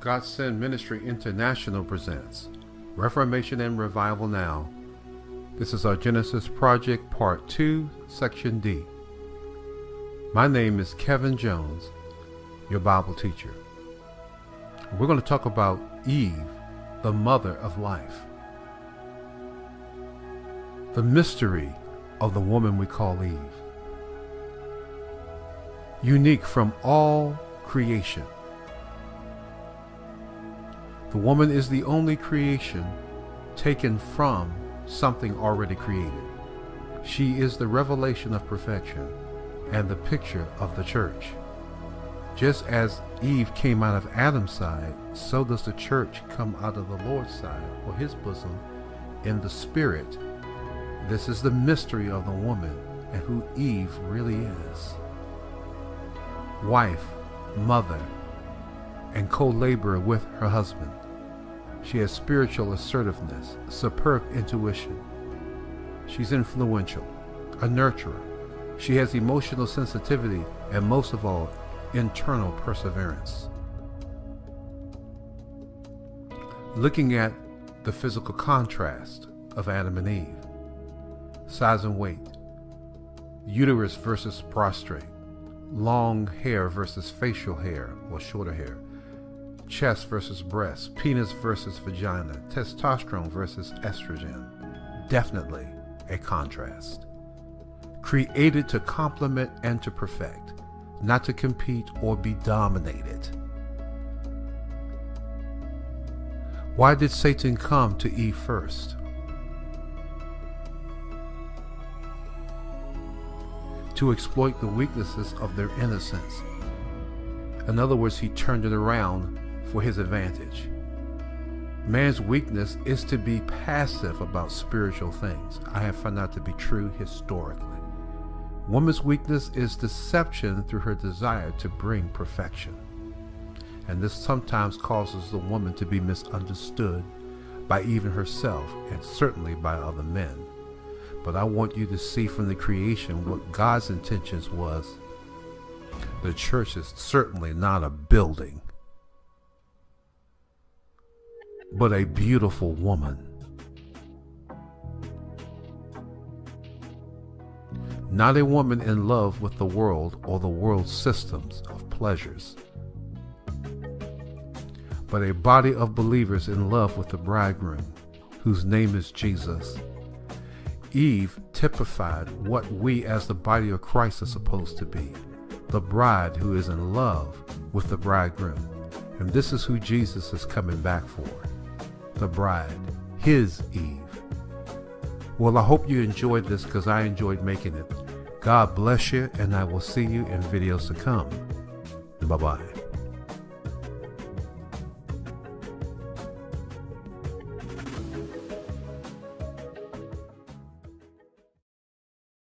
God Send Ministry International presents Reformation and Revival Now. This is our Genesis Project Part 2, Section D. My name is Kevin Jones, your Bible teacher. We're going to talk about Eve, the mother of life. The mystery of the woman we call Eve. Unique from all creation. The woman is the only creation taken from something already created. She is the revelation of perfection and the picture of the church. Just as Eve came out of Adam's side, so does the church come out of the Lord's side or his bosom in the spirit. This is the mystery of the woman and who Eve really is. Wife, mother, and co-laborer with her husband. She has spiritual assertiveness, superb intuition. She's influential, a nurturer. She has emotional sensitivity and most of all, internal perseverance. Looking at the physical contrast of Adam and Eve, size and weight, uterus versus prostrate, long hair versus facial hair or shorter hair, chest versus breast, penis versus vagina, testosterone versus estrogen. Definitely a contrast. Created to complement and to perfect, not to compete or be dominated. Why did Satan come to Eve first? To exploit the weaknesses of their innocence. In other words, he turned it around for his advantage. Man's weakness is to be passive about spiritual things. I have found that to be true historically. Woman's weakness is deception through her desire to bring perfection. And this sometimes causes the woman to be misunderstood by even herself and certainly by other men. But I want you to see from the creation what God's intentions was. The church is certainly not a building but a beautiful woman. Not a woman in love with the world or the world's systems of pleasures, but a body of believers in love with the bridegroom, whose name is Jesus. Eve typified what we as the body of Christ are supposed to be the bride who is in love with the bridegroom. And this is who Jesus is coming back for the bride, his Eve. Well, I hope you enjoyed this because I enjoyed making it. God bless you, and I will see you in videos to come. Bye bye.